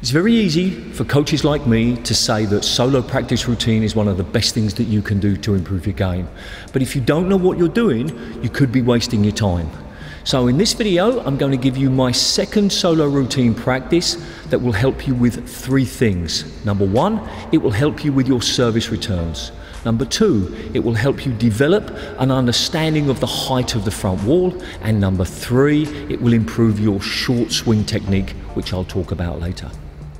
It's very easy for coaches like me to say that solo practice routine is one of the best things that you can do to improve your game. But if you don't know what you're doing, you could be wasting your time. So in this video, I'm going to give you my second solo routine practice that will help you with three things. Number one, it will help you with your service returns. Number two, it will help you develop an understanding of the height of the front wall. And number three, it will improve your short swing technique, which I'll talk about later.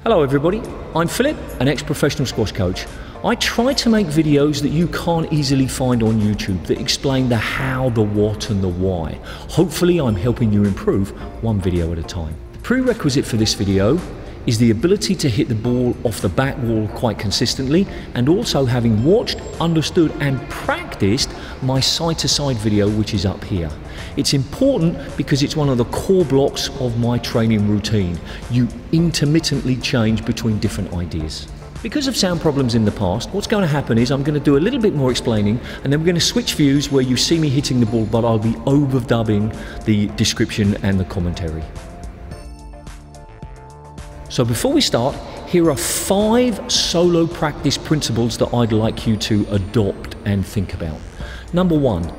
Hello everybody, I'm Phillip, an ex-professional squash coach. I try to make videos that you can't easily find on YouTube that explain the how, the what and the why. Hopefully I'm helping you improve one video at a time. The prerequisite for this video is the ability to hit the ball off the back wall quite consistently and also having watched, understood and practiced my side to side video which is up here. It's important because it's one of the core blocks of my training routine. You intermittently change between different ideas. Because of sound problems in the past, what's going to happen is I'm going to do a little bit more explaining and then we're going to switch views where you see me hitting the ball but I'll be overdubbing the description and the commentary. So before we start, here are five solo practice principles that I'd like you to adopt and think about. Number one,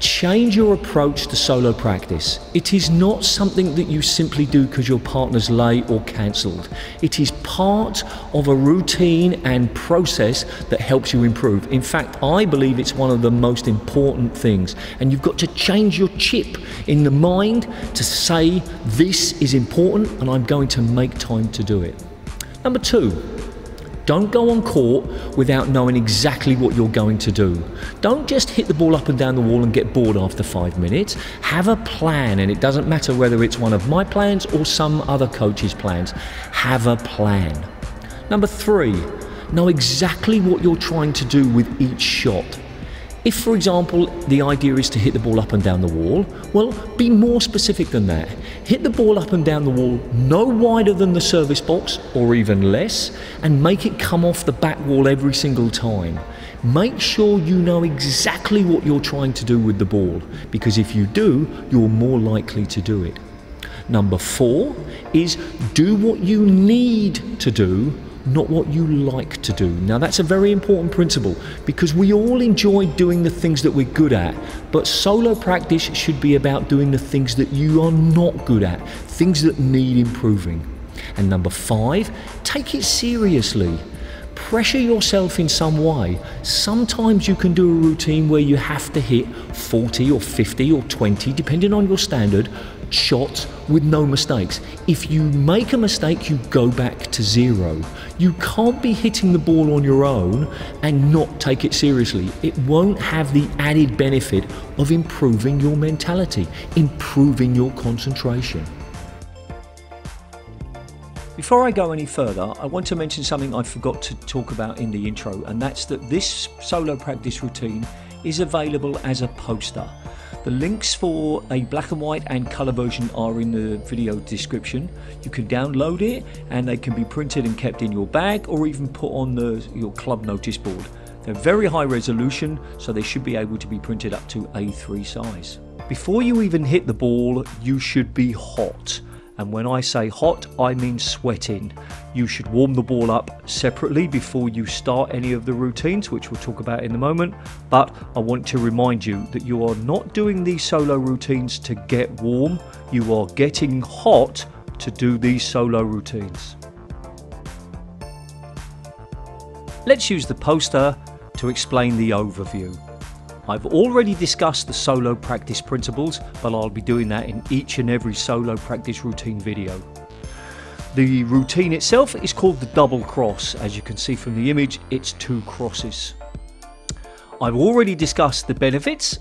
Change your approach to solo practice. It is not something that you simply do because your partner's late or cancelled. It is part of a routine and process that helps you improve. In fact, I believe it's one of the most important things. And you've got to change your chip in the mind to say, this is important and I'm going to make time to do it. Number two, don't go on court without knowing exactly what you're going to do. Don't just hit the ball up and down the wall and get bored after five minutes. Have a plan, and it doesn't matter whether it's one of my plans or some other coach's plans. Have a plan. Number three, know exactly what you're trying to do with each shot. If, for example, the idea is to hit the ball up and down the wall, well, be more specific than that. Hit the ball up and down the wall no wider than the service box or even less, and make it come off the back wall every single time. Make sure you know exactly what you're trying to do with the ball, because if you do, you're more likely to do it. Number four is do what you need to do not what you like to do. Now, that's a very important principle because we all enjoy doing the things that we're good at, but solo practice should be about doing the things that you are not good at, things that need improving. And number five, take it seriously. Pressure yourself in some way. Sometimes you can do a routine where you have to hit 40 or 50 or 20, depending on your standard, shots with no mistakes. If you make a mistake, you go back to zero. You can't be hitting the ball on your own and not take it seriously. It won't have the added benefit of improving your mentality, improving your concentration. Before I go any further, I want to mention something I forgot to talk about in the intro, and that's that this solo practice routine is available as a poster. The links for a black and white and colour version are in the video description. You can download it and they can be printed and kept in your bag or even put on the, your club notice board. They're very high resolution, so they should be able to be printed up to A3 size. Before you even hit the ball, you should be hot. And when I say hot, I mean sweating. You should warm the ball up separately before you start any of the routines, which we'll talk about in a moment. But I want to remind you that you are not doing these solo routines to get warm, you are getting hot to do these solo routines. Let's use the poster to explain the overview. I've already discussed the solo practice principles, but I'll be doing that in each and every solo practice routine video. The routine itself is called the double cross. As you can see from the image, it's two crosses. I've already discussed the benefits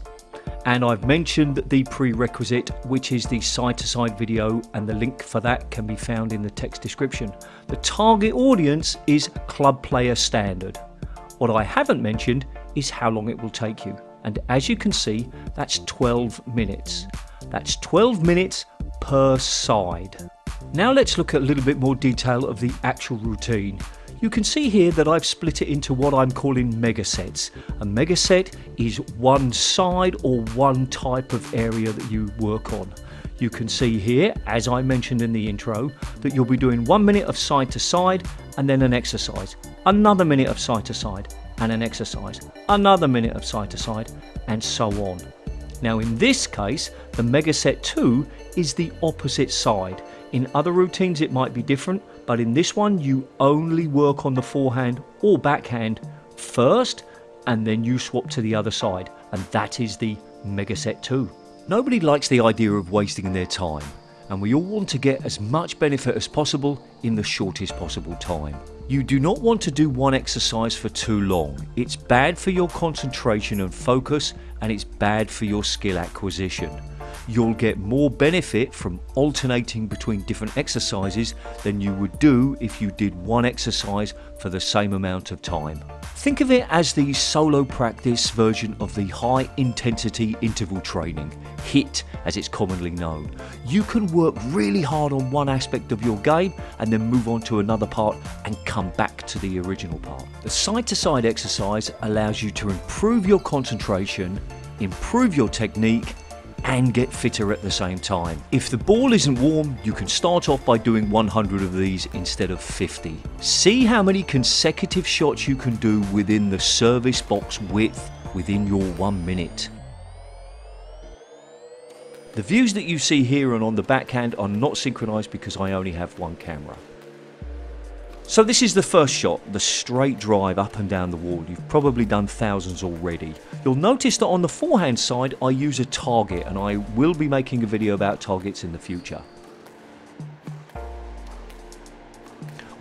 and I've mentioned the prerequisite, which is the side to side video, and the link for that can be found in the text description. The target audience is club player standard. What I haven't mentioned is how long it will take you. And as you can see, that's 12 minutes. That's 12 minutes per side. Now let's look at a little bit more detail of the actual routine. You can see here that I've split it into what I'm calling mega sets. A mega set is one side or one type of area that you work on. You can see here, as I mentioned in the intro, that you'll be doing one minute of side to side and then an exercise, another minute of side to side and an exercise, another minute of side to side, and so on. Now, in this case, the Mega Set 2 is the opposite side. In other routines, it might be different, but in this one, you only work on the forehand or backhand first, and then you swap to the other side, and that is the Mega Set 2. Nobody likes the idea of wasting their time, and we all want to get as much benefit as possible in the shortest possible time. You do not want to do one exercise for too long. It's bad for your concentration and focus, and it's bad for your skill acquisition you'll get more benefit from alternating between different exercises than you would do if you did one exercise for the same amount of time. Think of it as the solo practice version of the high intensity interval training, HIT as it's commonly known. You can work really hard on one aspect of your game and then move on to another part and come back to the original part. The side to side exercise allows you to improve your concentration, improve your technique, and get fitter at the same time. If the ball isn't warm, you can start off by doing 100 of these instead of 50. See how many consecutive shots you can do within the service box width within your one minute. The views that you see here and on the backhand are not synchronized because I only have one camera. So this is the first shot, the straight drive up and down the wall. You've probably done thousands already. You'll notice that on the forehand side I use a target and I will be making a video about targets in the future.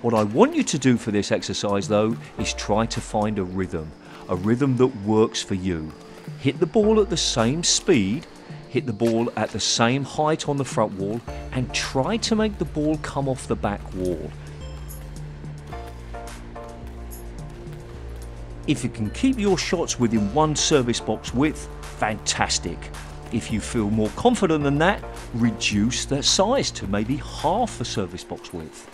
What I want you to do for this exercise though is try to find a rhythm, a rhythm that works for you. Hit the ball at the same speed, hit the ball at the same height on the front wall and try to make the ball come off the back wall. If you can keep your shots within one service box width, fantastic. If you feel more confident than that, reduce the size to maybe half a service box width.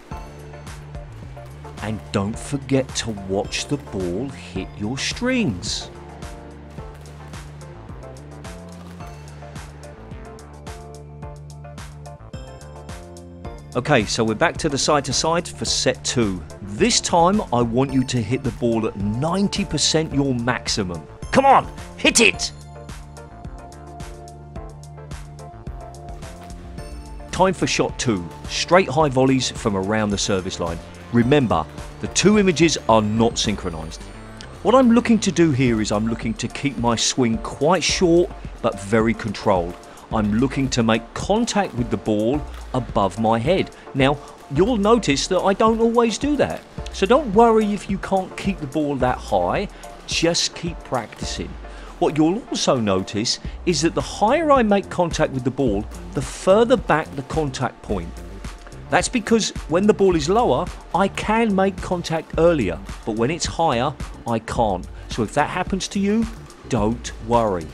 And don't forget to watch the ball hit your strings. Okay, so we're back to the side to side for set two. This time, I want you to hit the ball at 90% your maximum. Come on, hit it! Time for shot two, straight high volleys from around the service line. Remember, the two images are not synchronized. What I'm looking to do here is I'm looking to keep my swing quite short but very controlled. I'm looking to make contact with the ball above my head. Now, you'll notice that I don't always do that. So don't worry if you can't keep the ball that high, just keep practicing. What you'll also notice is that the higher I make contact with the ball, the further back the contact point. That's because when the ball is lower, I can make contact earlier, but when it's higher, I can't. So if that happens to you, don't worry.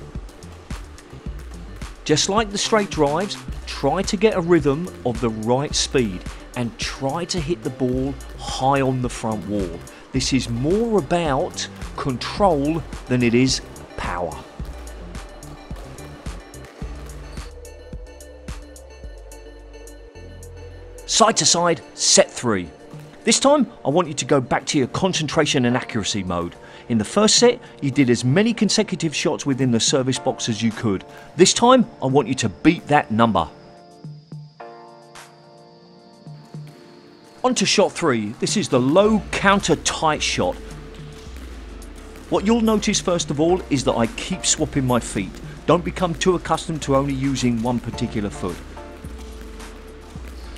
Just like the straight drives, try to get a rhythm of the right speed and try to hit the ball high on the front wall. This is more about control than it is power. Side to side, set three. This time, I want you to go back to your concentration and accuracy mode. In the first set, you did as many consecutive shots within the service box as you could. This time, I want you to beat that number. On to shot three. This is the low counter tight shot. What you'll notice first of all is that I keep swapping my feet. Don't become too accustomed to only using one particular foot.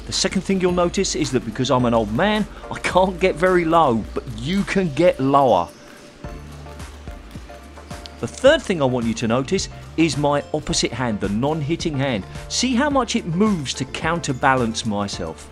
The second thing you'll notice is that because I'm an old man, I can't get very low, but you can get lower. The third thing I want you to notice is my opposite hand, the non-hitting hand. See how much it moves to counterbalance myself.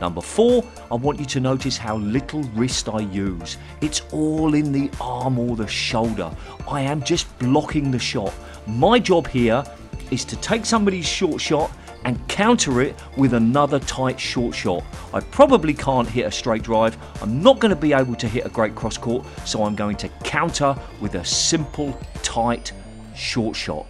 Number four, I want you to notice how little wrist I use. It's all in the arm or the shoulder. I am just blocking the shot. My job here is to take somebody's short shot and counter it with another tight short shot. I probably can't hit a straight drive. I'm not going to be able to hit a great cross court, so I'm going to counter with a simple, tight short shot.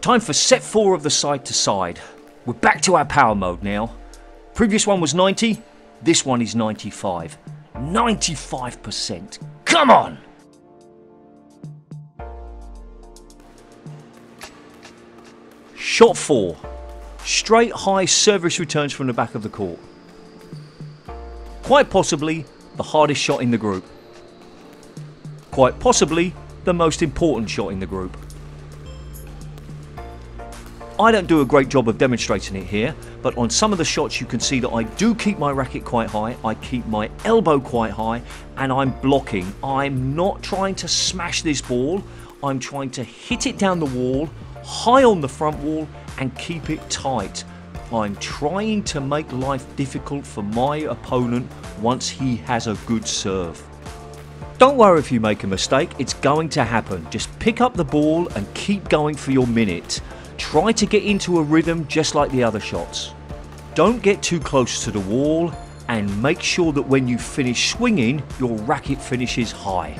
Time for set four of the side to side. We're back to our power mode now. Previous one was 90, this one is 95. 95%. Come on! Shot four. Straight high service returns from the back of the court. Quite possibly the hardest shot in the group. Quite possibly the most important shot in the group. I don't do a great job of demonstrating it here, but on some of the shots you can see that I do keep my racket quite high, I keep my elbow quite high, and I'm blocking. I'm not trying to smash this ball, I'm trying to hit it down the wall, high on the front wall, and keep it tight. I'm trying to make life difficult for my opponent once he has a good serve. Don't worry if you make a mistake, it's going to happen. Just pick up the ball and keep going for your minute. Try to get into a rhythm just like the other shots. Don't get too close to the wall and make sure that when you finish swinging, your racket finishes high.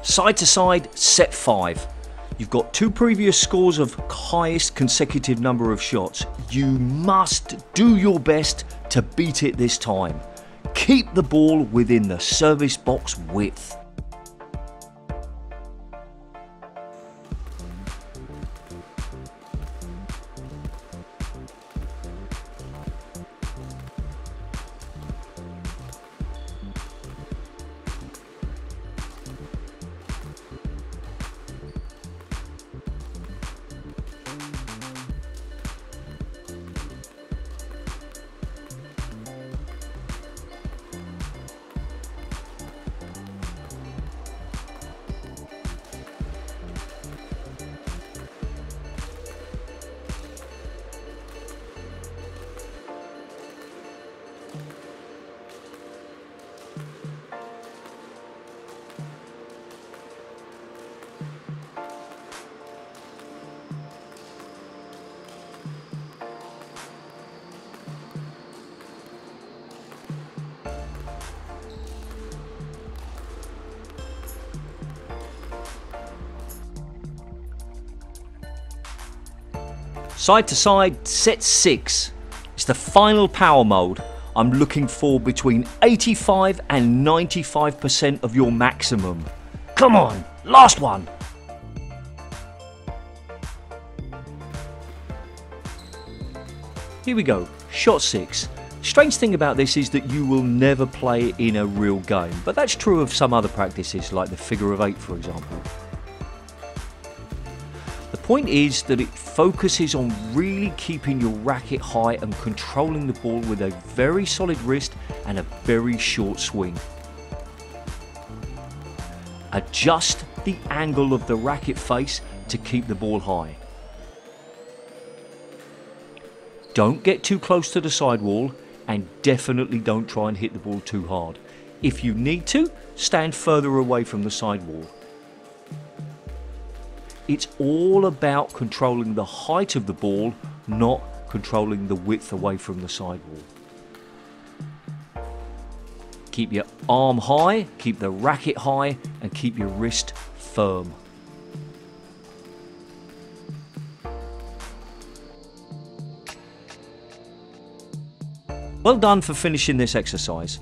Side to side, set 5. You've got two previous scores of highest consecutive number of shots. You must do your best to beat it this time. Keep the ball within the service box width. Side to side, set 6. It's the final power mode. I'm looking for between 85 and 95% of your maximum. Come on, last one. Here we go, shot 6. Strange thing about this is that you will never play in a real game, but that's true of some other practices like the figure of 8 for example point is that it focuses on really keeping your racket high and controlling the ball with a very solid wrist and a very short swing. Adjust the angle of the racket face to keep the ball high. Don't get too close to the sidewall and definitely don't try and hit the ball too hard. If you need to, stand further away from the sidewall. It's all about controlling the height of the ball, not controlling the width away from the sidewall. Keep your arm high, keep the racket high, and keep your wrist firm. Well done for finishing this exercise.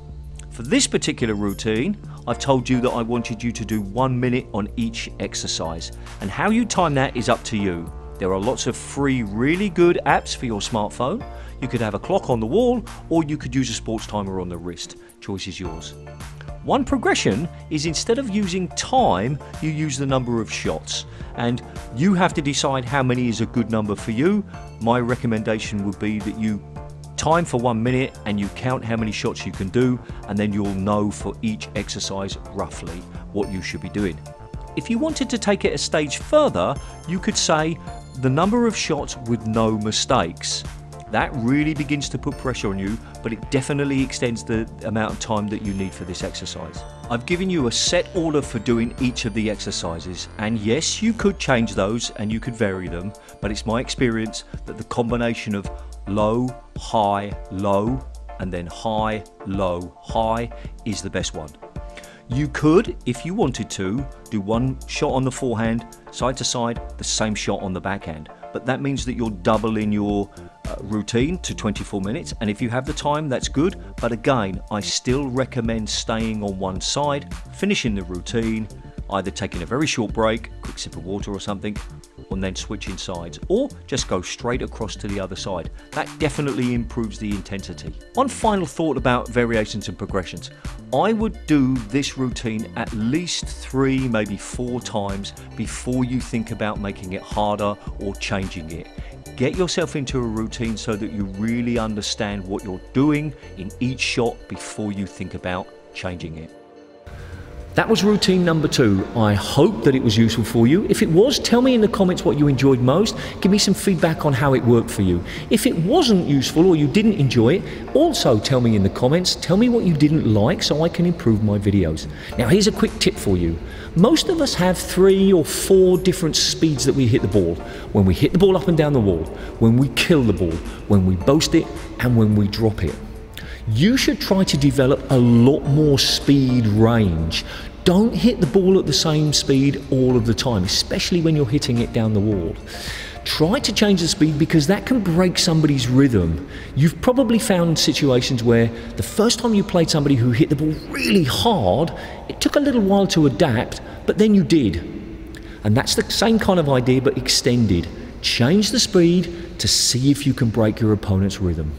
For this particular routine, I've told you that I wanted you to do one minute on each exercise, and how you time that is up to you. There are lots of free, really good apps for your smartphone. You could have a clock on the wall, or you could use a sports timer on the wrist. Choice is yours. One progression is instead of using time, you use the number of shots. And you have to decide how many is a good number for you. My recommendation would be that you time for one minute and you count how many shots you can do and then you'll know for each exercise roughly what you should be doing. If you wanted to take it a stage further, you could say the number of shots with no mistakes. That really begins to put pressure on you, but it definitely extends the amount of time that you need for this exercise. I've given you a set order for doing each of the exercises, and yes, you could change those and you could vary them, but it's my experience that the combination of low, high, low, and then high, low, high is the best one. You could, if you wanted to, do one shot on the forehand, side to side, the same shot on the backhand. But that means that you're doubling your uh, routine to 24 minutes. And if you have the time, that's good. But again, I still recommend staying on one side, finishing the routine, either taking a very short break, quick sip of water or something, and then switching sides, or just go straight across to the other side. That definitely improves the intensity. One final thought about variations and progressions. I would do this routine at least three, maybe four times before you think about making it harder or changing it. Get yourself into a routine so that you really understand what you're doing in each shot before you think about changing it. That was routine number two. I hope that it was useful for you. If it was, tell me in the comments what you enjoyed most. Give me some feedback on how it worked for you. If it wasn't useful or you didn't enjoy it, also tell me in the comments. Tell me what you didn't like so I can improve my videos. Now, here's a quick tip for you. Most of us have three or four different speeds that we hit the ball. When we hit the ball up and down the wall, when we kill the ball, when we boast it, and when we drop it you should try to develop a lot more speed range don't hit the ball at the same speed all of the time, especially when you're hitting it down the wall. Try to change the speed because that can break somebody's rhythm. You've probably found situations where the first time you played somebody who hit the ball really hard, it took a little while to adapt, but then you did. And that's the same kind of idea but extended. Change the speed to see if you can break your opponent's rhythm.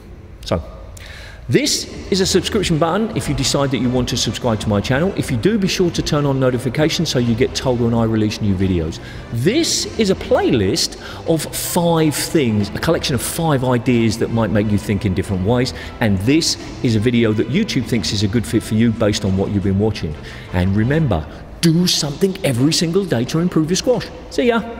This is a subscription button if you decide that you want to subscribe to my channel. If you do, be sure to turn on notifications so you get told when I release new videos. This is a playlist of five things, a collection of five ideas that might make you think in different ways. And this is a video that YouTube thinks is a good fit for you based on what you've been watching. And remember, do something every single day to improve your squash. See ya.